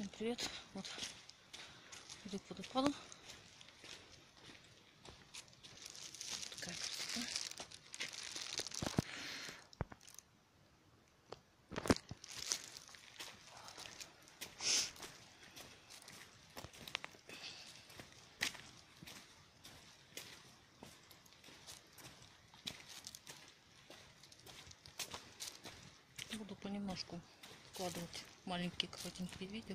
Всем привет. Вот иду к водопаду. Такая красота. Буду понемножку вкладывать маленькие коротенькие видео.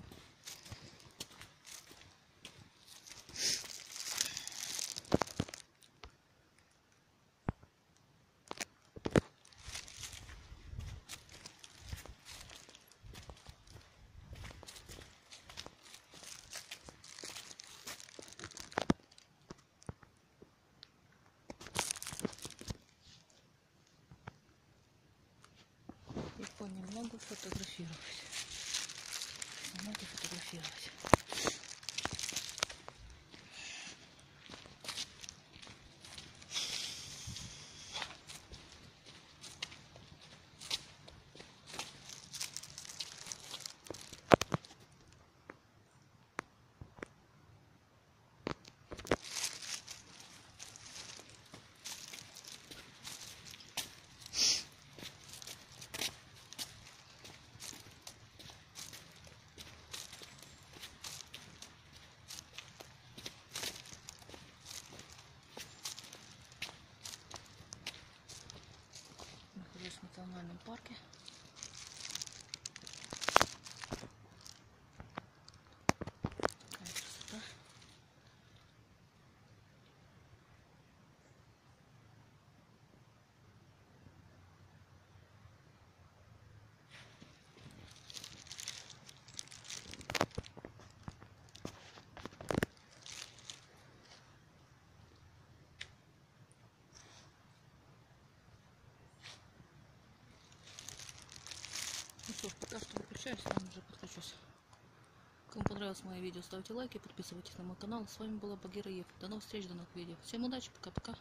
Фотографировать. Надо фотографировать. ¿Por qué? Что пока что выключаюсь, там уже подключусь. Кому понравилось мое видео, ставьте лайки, подписывайтесь на мой канал. С вами была Багира Ев. До новых встреч, до новых видео. Всем удачи, пока-пока.